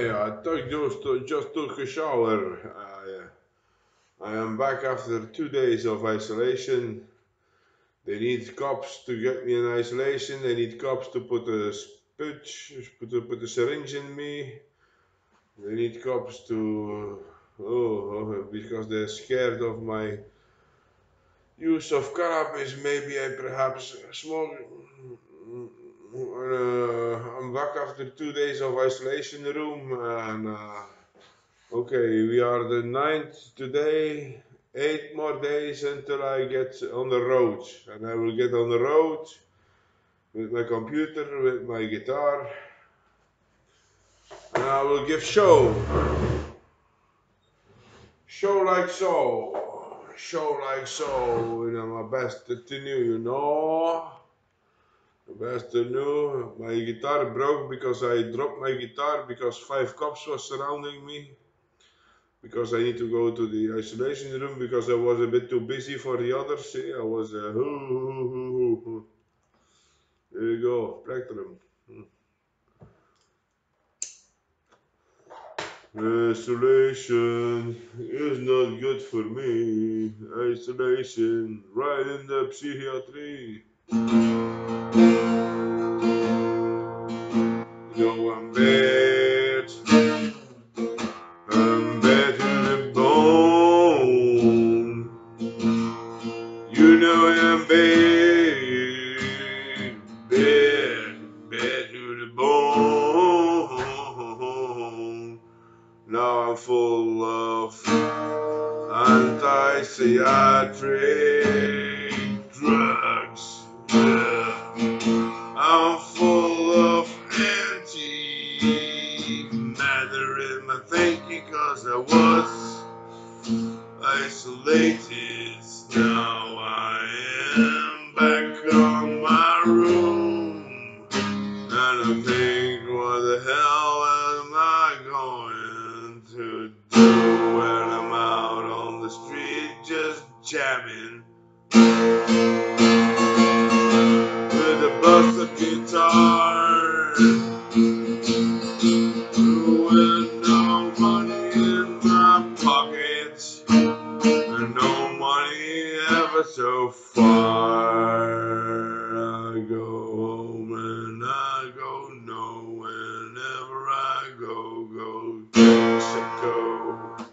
Hey, I took just just took a shower. I, uh, I am back after two days of isolation. They need cops to get me in isolation. They need cops to put a spitch, put a syringe in me. They need cops to, oh, oh, because they're scared of my use of cannabis. Maybe I perhaps smoke. After two days of isolation room and uh, okay, we are the ninth today. Eight more days until I get on the road, and I will get on the road with my computer, with my guitar, and I will give show. Show like so, show like so, you know, my best to you, you know. Best new, my guitar broke because I dropped my guitar because five cops was surrounding me. Because I need to go to the isolation room because I was a bit too busy for the others. See, I was uh, there you go, plectrum. Isolation is not good for me. Isolation, right in the psychiatry. Full of anti-psychiatric drugs. Yeah. I'm full of anti-matter in my thinking cause I was isolated. Now I am back on my room. And I think, what the hell With no money pockets and no money ever so far. I go home and I go no whenever I go, go Mexico.